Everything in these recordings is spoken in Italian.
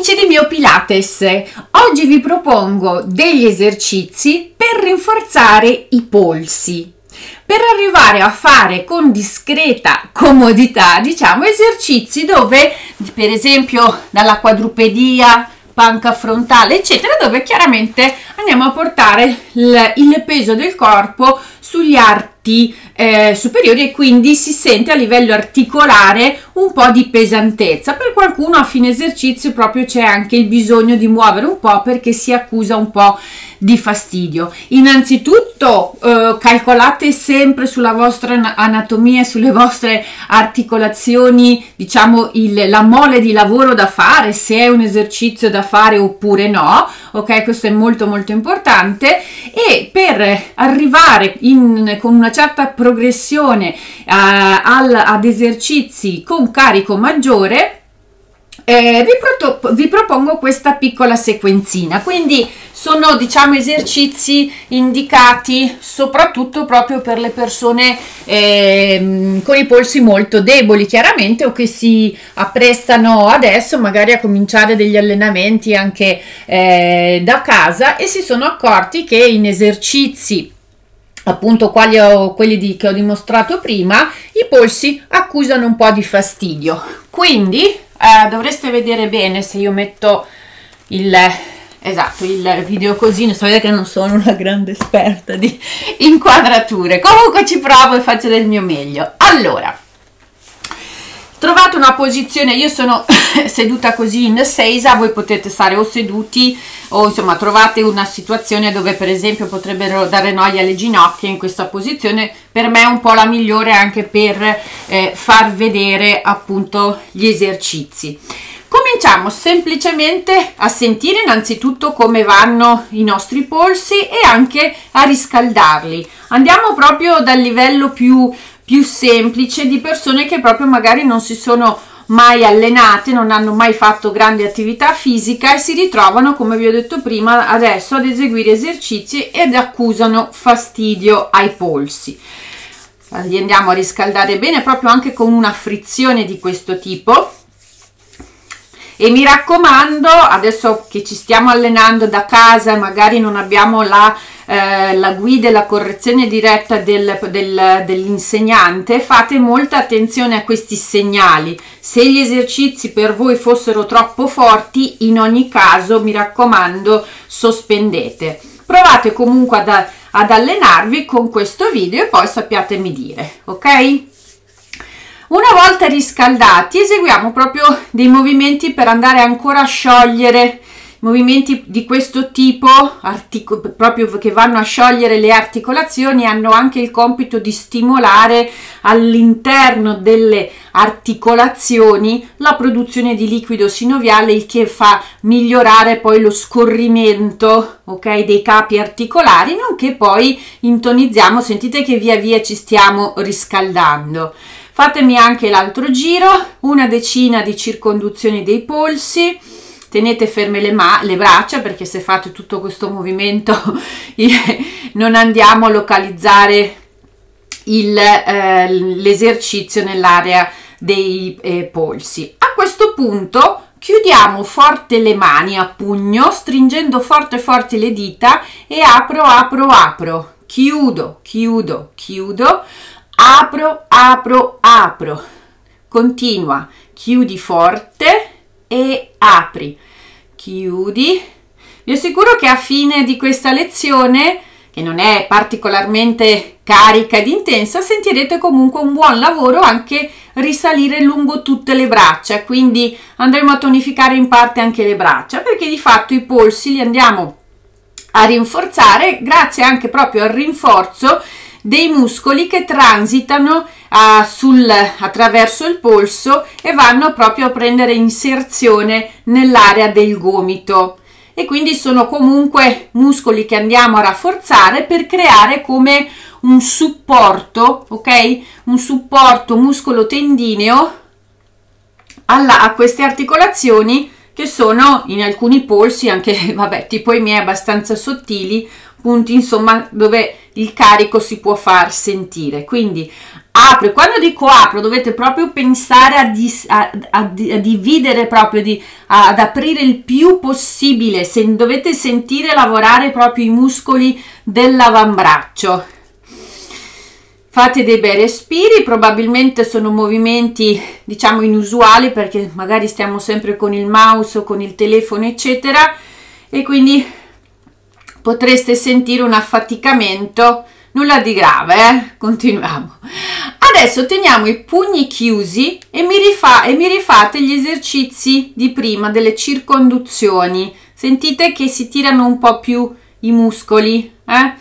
amici di Mio Pilates, oggi vi propongo degli esercizi per rinforzare i polsi, per arrivare a fare con discreta comodità, diciamo, esercizi dove, per esempio, dalla quadrupedia, panca frontale, eccetera, dove chiaramente andiamo a portare il, il peso del corpo sugli arti eh, superiori e quindi si sente a livello articolare un po' di pesantezza. Per qualcuno a fine esercizio proprio c'è anche il bisogno di muovere un po' perché si accusa un po' di fastidio. Innanzitutto eh, calcolate sempre sulla vostra anatomia, sulle vostre articolazioni, diciamo il, la mole di lavoro da fare, se è un esercizio da fare oppure no, ok? Questo è molto molto importante e per arrivare in, con una certa progressione eh, al, ad esercizi con carico maggiore eh, vi, pro vi, propongo questa piccola sequenzina. Quindi sono diciamo esercizi indicati soprattutto proprio per le persone eh, con i polsi molto deboli chiaramente o che si apprestano adesso magari a cominciare degli allenamenti anche eh, da casa e si sono accorti che in esercizi appunto quali ho, quelli di, che ho dimostrato prima i polsi accusano un po' di fastidio. Quindi eh, dovreste vedere bene se io metto il esatto il video così sapete che non sono una grande esperta di inquadrature. Comunque ci provo e faccio del mio meglio. Allora trovate una posizione io sono seduta così in seisa voi potete stare o seduti o insomma trovate una situazione dove per esempio potrebbero dare noia alle ginocchia in questa posizione. Per me è un po' la migliore anche per eh, far vedere appunto gli esercizi. Cominciamo semplicemente a sentire innanzitutto come vanno i nostri polsi e anche a riscaldarli. Andiamo proprio dal livello più più semplice di persone che proprio magari non si sono mai allenate, non hanno mai fatto grande attività fisica e si ritrovano, come vi ho detto prima, adesso ad eseguire esercizi ed accusano fastidio ai polsi. Li andiamo a riscaldare bene proprio anche con una frizione di questo tipo e mi raccomando adesso che ci stiamo allenando da casa magari non abbiamo la eh, la guida e la correzione diretta del, del, dell'insegnante, fate molta attenzione a questi segnali. Se gli esercizi per voi fossero troppo forti, in ogni caso mi raccomando sospendete. Provate comunque ad, ad allenarvi con questo video e poi sappiatemi dire, ok? Una volta riscaldati eseguiamo proprio dei movimenti per andare ancora a sciogliere movimenti di questo tipo, proprio che vanno a sciogliere le articolazioni, hanno anche il compito di stimolare all'interno delle articolazioni la produzione di liquido sinoviale, il che fa migliorare poi lo scorrimento ok dei capi articolari, nonché poi intonizziamo, sentite che via via ci stiamo riscaldando. Fatemi anche l'altro giro, una decina di circonduzioni dei polsi tenete ferme le, le braccia perché se fate tutto questo movimento non andiamo a localizzare eh, l'esercizio nell'area dei eh, polsi. A questo punto chiudiamo forte le mani a pugno stringendo forte forte le dita e apro apro apro. Chiudo chiudo chiudo. Apro apro apro. Continua. Chiudi forte e apri, chiudi. Vi assicuro che a fine di questa lezione, che non è particolarmente carica ed intensa, sentirete comunque un buon lavoro anche risalire lungo tutte le braccia, quindi andremo a tonificare in parte anche le braccia, perché di fatto i polsi li andiamo a rinforzare grazie anche proprio al rinforzo dei muscoli che transitano uh, sul, attraverso il polso e vanno proprio a prendere inserzione nell'area del gomito e quindi sono comunque muscoli che andiamo a rafforzare per creare come un supporto, ok? Un supporto muscolo tendineo alla, a queste articolazioni che sono in alcuni polsi, anche vabbè, tipo i miei abbastanza sottili, punti insomma dove il carico si può far sentire. Quindi apro. Quando dico apro dovete proprio pensare a, dis, a, a, a dividere proprio, di, ad aprire il più possibile, se dovete sentire lavorare proprio i muscoli dell'avambraccio. Fate dei bei respiri, probabilmente sono movimenti diciamo inusuali perché magari stiamo sempre con il mouse o con il telefono eccetera e quindi potreste sentire un affaticamento nulla di grave eh? continuiamo adesso teniamo i pugni chiusi e mi, rifà, e mi rifate gli esercizi di prima delle circonduzioni sentite che si tirano un po più i muscoli eh?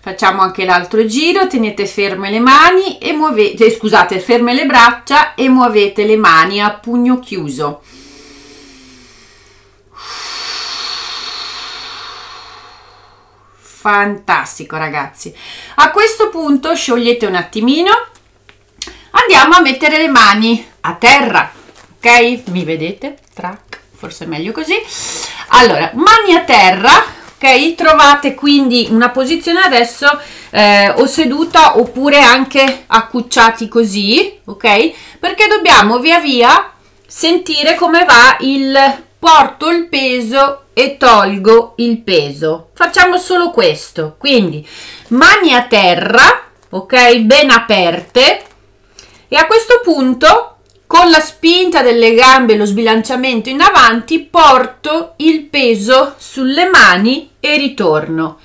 facciamo anche l'altro giro tenete ferme le mani e muovete scusate ferme le braccia e muovete le mani a pugno chiuso fantastico ragazzi. A questo punto sciogliete un attimino. Andiamo a mettere le mani a terra ok? Mi vedete? Track forse è meglio così. Allora mani a terra ok? Trovate quindi una posizione adesso eh, o seduta oppure anche accucciati così ok? Perché dobbiamo via via sentire come va il porto il peso e tolgo il peso. Facciamo solo questo. Quindi mani a terra ok? Ben aperte. E a questo punto con la spinta delle gambe lo sbilanciamento in avanti porto il peso sulle mani e ritorno.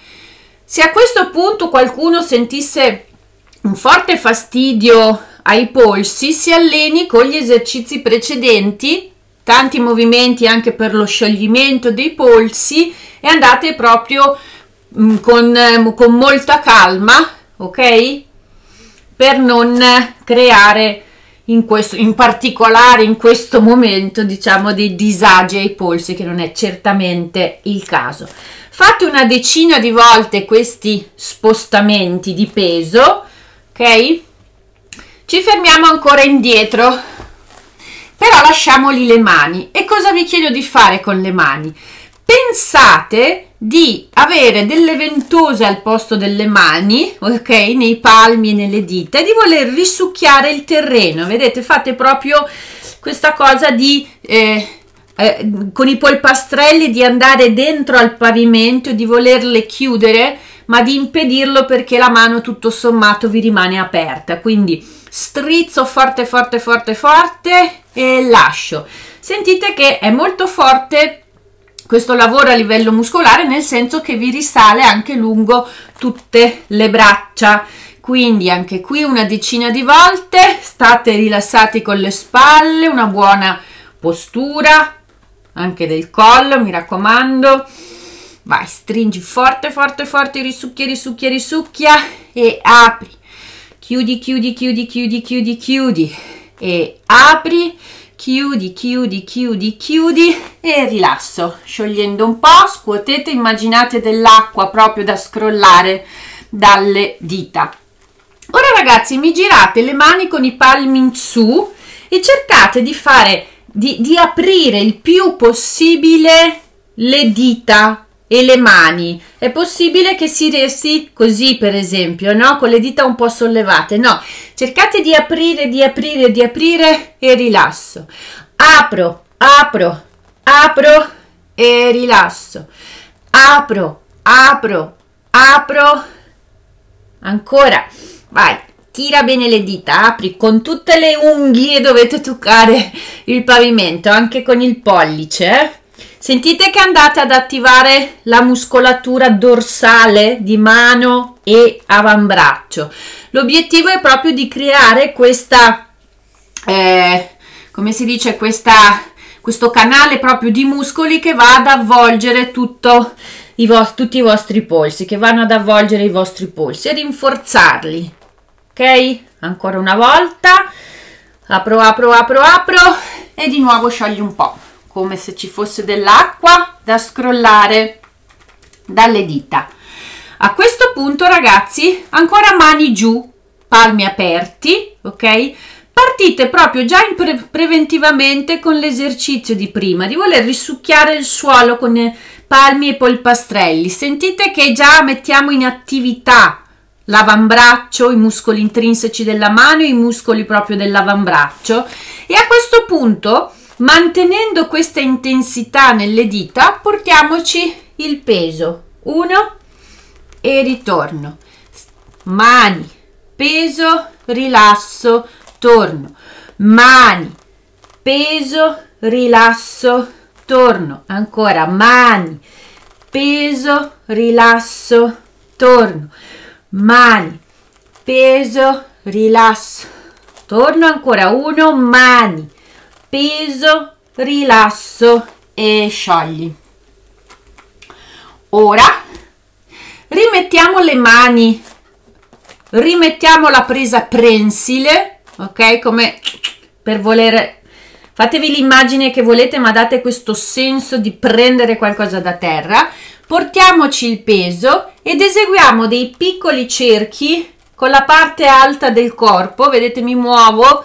Se a questo punto qualcuno sentisse un forte fastidio ai polsi si alleni con gli esercizi precedenti tanti movimenti anche per lo scioglimento dei polsi e andate proprio mh, mm, con, eh, con molta calma, ok? Per non creare in, questo, in particolare in questo momento diciamo dei disagi ai polsi che non è certamente il caso. Fate una decina di volte questi spostamenti di peso ok? Ci fermiamo ancora indietro però lasciamoli le mani. E cosa vi chiedo di fare con le mani? Pensate di avere delle ventose al posto delle mani, ok, nei palmi e nelle dita, e di voler risucchiare il terreno. Vedete, fate proprio questa cosa di... Eh, eh, con i polpastrelli di andare dentro al pavimento e di volerle chiudere ma di impedirlo perché la mano tutto sommato vi rimane aperta quindi strizzo forte forte forte forte e lascio. Sentite che è molto forte questo lavoro a livello muscolare nel senso che vi risale anche lungo tutte le braccia. Quindi anche qui una decina di volte state rilassati con le spalle una buona postura anche del collo mi raccomando. Vai stringi forte forte forte risucchia risucchia risucchia e apri chiudi, chiudi, chiudi, chiudi, chiudi, chiudi. E apri, chiudi, chiudi, chiudi, chiudi e rilasso, sciogliendo un po', scuotete, immaginate dell'acqua proprio da scrollare dalle dita. Ora ragazzi mi girate le mani con i palmi in su e cercate di fare, di, di aprire il più possibile le dita e le mani. È possibile che si resti così, per esempio, no? Con le dita un po' sollevate. No, cercate di aprire, di aprire, di aprire e rilasso. Apro, apro, apro e rilasso. Apro, apro, apro. Ancora. Vai. Tira bene le dita, apri con tutte le unghie dovete toccare il pavimento, anche con il pollice, eh? Sentite che andate ad attivare la muscolatura dorsale di mano e avambraccio. L'obiettivo è proprio di creare questa, eh, come si dice, questa, questo canale proprio di muscoli che va ad avvolgere tutto i tutti i vostri polsi, che vanno ad avvolgere i vostri polsi e rinforzarli. Ok? Ancora una volta. Apro, apro, apro, apro e di nuovo sciogli un po' come se ci fosse dell'acqua da scrollare dalle dita. A questo punto ragazzi ancora mani giù, palmi aperti, ok? Partite proprio già pre preventivamente con l'esercizio di prima, di voler risucchiare il suolo con palmi e polpastrelli. Sentite che già mettiamo in attività l'avambraccio, i muscoli intrinseci della mano, i muscoli proprio dell'avambraccio e a questo punto mantenendo questa intensità nelle dita portiamoci il peso. 1 e ritorno. Mani peso rilasso torno. Mani peso rilasso torno. Ancora mani peso rilasso torno. Mani peso rilasso torno. Ancora uno. Mani peso rilasso e sciogli. Ora rimettiamo le mani. Rimettiamo la presa prensile ok? Come per voler fatevi l'immagine che volete ma date questo senso di prendere qualcosa da terra. Portiamoci il peso ed eseguiamo dei piccoli cerchi con la parte alta del corpo. Vedete mi muovo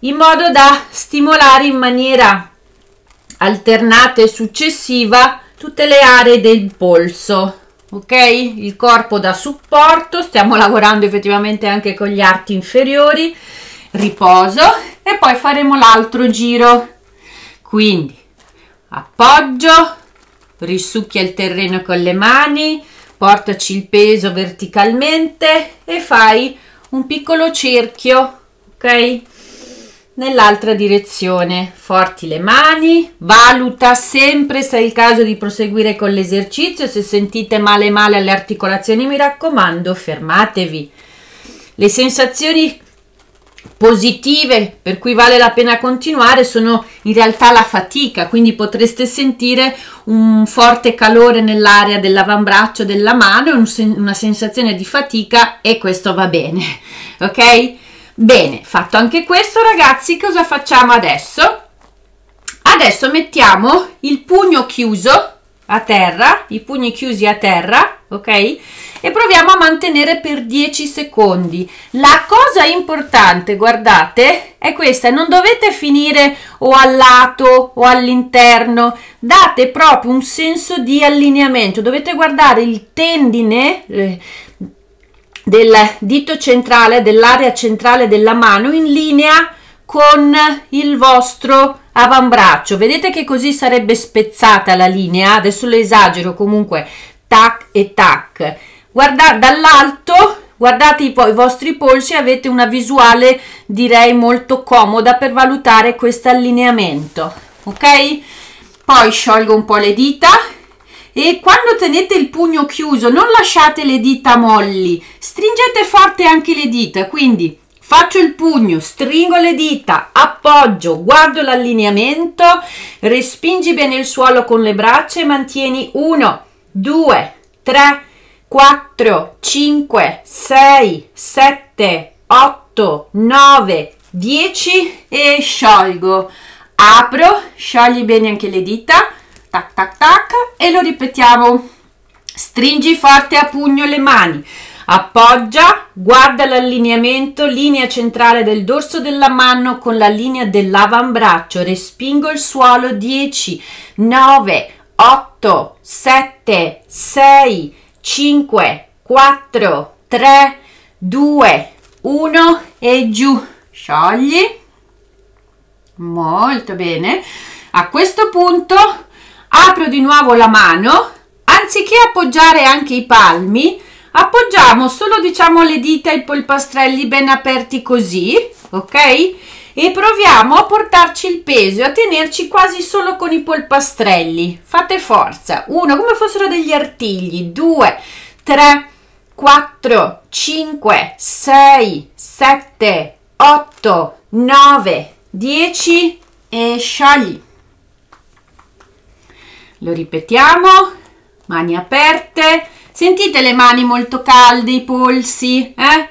in modo da stimolare in maniera alternata e successiva tutte le aree del polso ok? Il corpo da supporto stiamo lavorando effettivamente anche con gli arti inferiori riposo e poi faremo l'altro giro. Quindi appoggio risucchia il terreno con le mani portaci il peso verticalmente e fai un piccolo cerchio ok nell'altra direzione. Forti le mani, valuta sempre se è il caso di proseguire con l'esercizio, se sentite male male alle articolazioni mi raccomando fermatevi. Le sensazioni positive per cui vale la pena continuare sono in realtà la fatica, quindi potreste sentire un forte calore nell'area dell'avambraccio della mano, una sensazione di fatica e questo va bene, ok? Bene, fatto anche questo ragazzi, cosa facciamo adesso? Adesso mettiamo il pugno chiuso a terra, i pugni chiusi a terra, ok? E proviamo a mantenere per 10 secondi. La cosa importante, guardate, è questa, non dovete finire o al lato o all'interno, date proprio un senso di allineamento, dovete guardare il tendine eh, del dito centrale, dell'area centrale della mano in linea con il vostro avambraccio. Vedete che così sarebbe spezzata la linea, adesso lo esagero comunque, tac e tac. Guardate dall'alto, guardate i, i vostri polsi, avete una visuale direi molto comoda per valutare questo allineamento, ok? Poi sciolgo un po' le dita e quando tenete il pugno chiuso non lasciate le dita molli, stringete forte anche le dita, quindi faccio il pugno, stringo le dita, appoggio, guardo l'allineamento, respingi bene il suolo con le braccia e mantieni 1, 2, 3, 4, 5, 6, 7, 8, 9, 10 e sciolgo. Apro, sciogli bene anche le dita, tac tac tac e lo ripetiamo. Stringi forte a pugno le mani. Appoggia guarda l'allineamento linea centrale del dorso della mano con la linea dell'avambraccio. Respingo il suolo 10 9 8 7 6 5 4 3 2 1 e giù. Sciogli. Molto bene. A questo punto apro di nuovo la mano. Anziché appoggiare anche i palmi appoggiamo solo diciamo le dita e i polpastrelli ben aperti così ok? E proviamo a portarci il peso e a tenerci quasi solo con i polpastrelli. Fate forza. Uno come fossero degli artigli. Due tre 4 5 6 7 8 9 10 e sciogli lo ripetiamo, mani aperte, sentite le mani molto calde, i polsi, eh?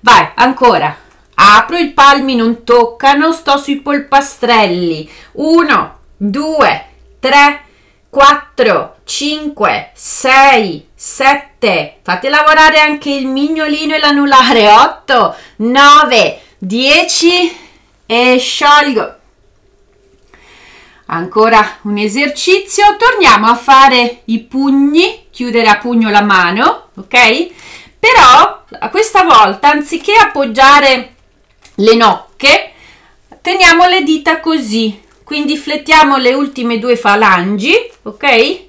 Vai, ancora, apro, i palmi non toccano, sto sui polpastrelli, 1, 2, 3, 4, 5, 6, 7, fate lavorare anche il mignolino e l'anulare, 8, 9, 10 e sciolgo ancora un esercizio. Torniamo a fare i pugni. Chiudere a pugno la mano ok? Però questa volta anziché appoggiare le nocche teniamo le dita così. Quindi flettiamo le ultime due falangi ok?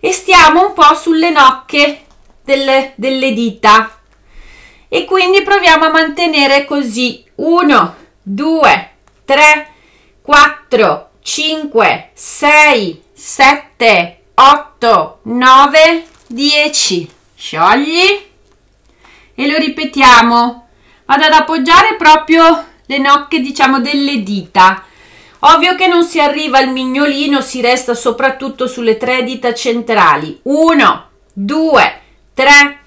E stiamo un po sulle nocche delle, delle dita. E quindi proviamo a mantenere così. 1 2 3 4 5 6 7 8 9 10 sciogli. E lo ripetiamo. Vado ad appoggiare proprio le nocche diciamo delle dita. Ovvio che non si arriva al mignolino si resta soprattutto sulle tre dita centrali. 1 2 3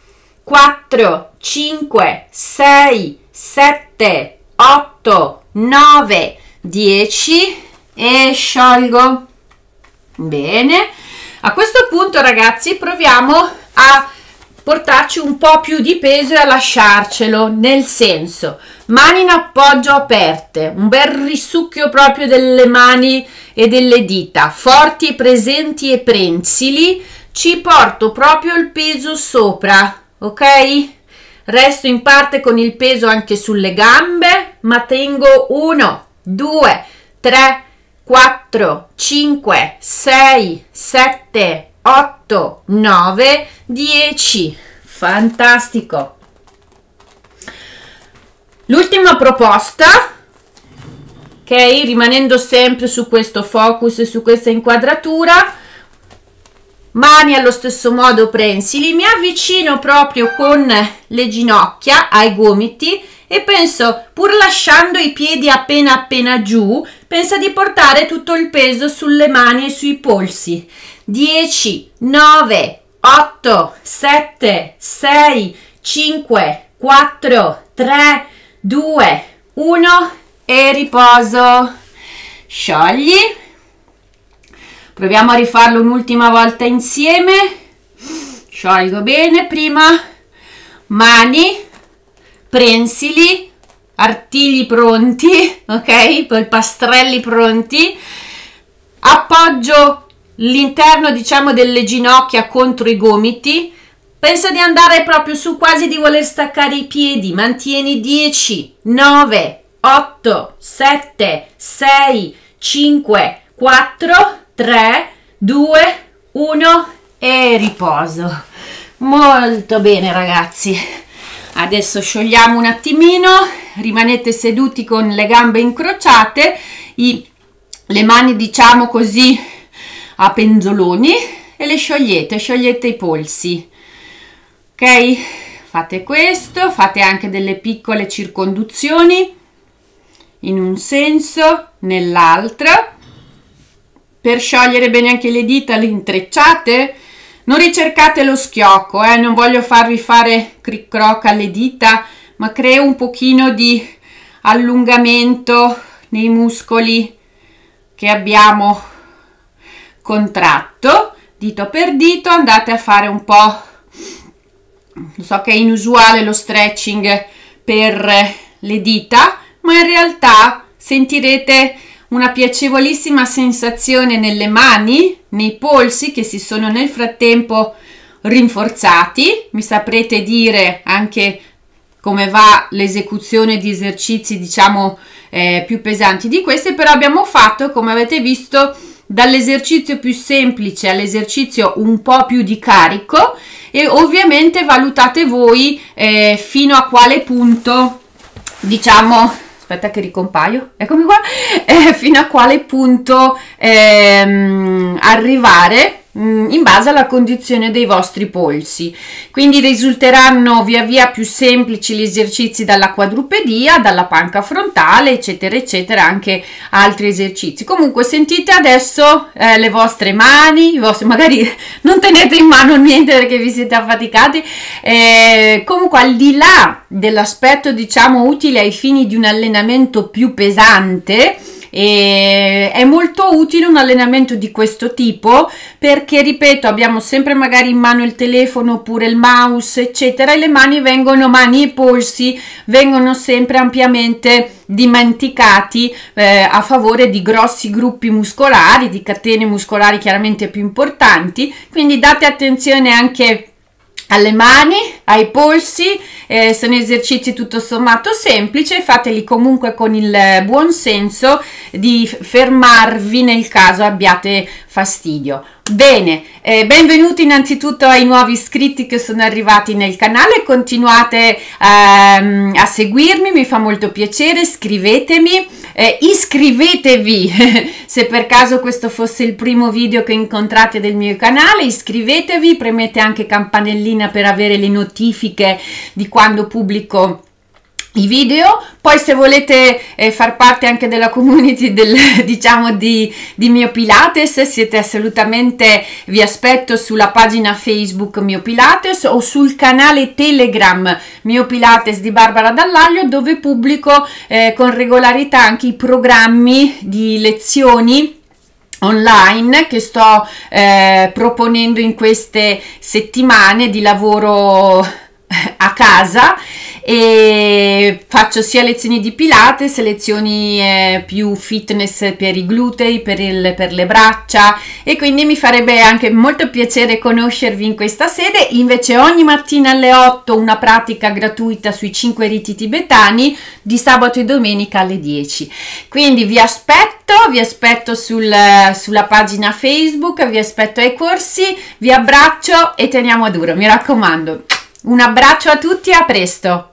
4 5 6 7 8 9 10 e sciolgo. Bene. A questo punto ragazzi proviamo a portarci un po' più di peso e a lasciarcelo, nel senso, mani in appoggio aperte, un bel risucchio proprio delle mani e delle dita, forti, presenti e prensili, ci porto proprio il peso sopra, ok? Resto in parte con il peso anche sulle gambe, ma tengo 1, 2, 3, 4, 5, 6, 7, 8, 9, 10. Fantastico. L'ultima proposta, ok, rimanendo sempre su questo focus e su questa inquadratura, mani allo stesso modo prensili, mi avvicino proprio con le ginocchia ai gomiti e penso, pur lasciando i piedi appena appena giù, pensa di portare tutto il peso sulle mani e sui polsi 10, 9, 8, 7, 6, 5, 4, 3, 2, 1 e riposo. Sciogli. Proviamo a rifarlo un'ultima volta insieme. Sciolgo bene prima. Mani, prensili, artigli pronti, ok? Poi pastrelli pronti. Appoggio l'interno diciamo delle ginocchia contro i gomiti pensa di andare proprio su quasi di voler staccare i piedi mantieni 10 9 8 7 6 5 4 3 2 1 e riposo molto bene ragazzi adesso sciogliamo un attimino rimanete seduti con le gambe incrociate i, le mani diciamo così a penzoloni e le sciogliete, sciogliete i polsi. Ok? Fate questo, fate anche delle piccole circonduzioni in un senso, nell'altro. Per sciogliere bene anche le dita, le intrecciate. Non ricercate lo schiocco, eh? non voglio farvi fare cric croc alle dita, ma creo un pochino di allungamento nei muscoli che abbiamo contratto dito per dito andate a fare un po' so che è inusuale lo stretching per le dita ma in realtà sentirete una piacevolissima sensazione nelle mani nei polsi che si sono nel frattempo rinforzati. Mi saprete dire anche come va l'esecuzione di esercizi diciamo eh, più pesanti di questi però abbiamo fatto come avete visto dall'esercizio più semplice all'esercizio un po' più di carico e ovviamente valutate voi eh, fino a quale punto diciamo aspetta che ricompaio. Eccomi qua. Eh, fino a quale punto ehm, arrivare in base alla condizione dei vostri polsi. Quindi risulteranno via via più semplici gli esercizi dalla quadrupedia, dalla panca frontale, eccetera, eccetera, anche altri esercizi. Comunque sentite adesso eh, le vostre mani, vostri, magari non tenete in mano niente perché vi siete affaticati. Eh, comunque al di là dell'aspetto diciamo utile ai fini di un allenamento più pesante, e è molto utile un allenamento di questo tipo perché ripeto abbiamo sempre magari in mano il telefono oppure il mouse eccetera e le mani vengono mani e polsi vengono sempre ampiamente dimenticati eh, a favore di grossi gruppi muscolari di catene muscolari chiaramente più importanti. Quindi date attenzione anche alle mani, ai polsi, eh, sono esercizi tutto sommato semplici, fateli comunque con il buon senso di fermarvi nel caso abbiate fastidio. Bene, eh, benvenuti innanzitutto ai nuovi iscritti che sono arrivati nel canale, continuate ehm, a seguirmi, mi fa molto piacere, scrivetemi, eh, iscrivetevi se per caso questo fosse il primo video che incontrate del mio canale, iscrivetevi, premete anche campanellina per avere le notifiche di quando pubblico i video. Poi se volete eh, far parte anche della community del diciamo di, di mio pilates siete assolutamente vi aspetto sulla pagina facebook mio pilates o sul canale telegram mio pilates di barbara dallaglio dove pubblico eh, con regolarità anche i programmi di lezioni online che sto eh, proponendo in queste settimane di lavoro a casa e faccio sia lezioni di Pilates, lezioni eh, più fitness per i glutei, per, il, per, le braccia e quindi mi farebbe anche molto piacere conoscervi in questa sede. Invece ogni mattina alle 8 una pratica gratuita sui 5 riti tibetani, di sabato e domenica alle 10. Quindi vi aspetto, vi aspetto sul, sulla pagina Facebook, vi aspetto ai corsi, vi abbraccio e teniamo duro, mi raccomando. Un abbraccio a tutti e a presto!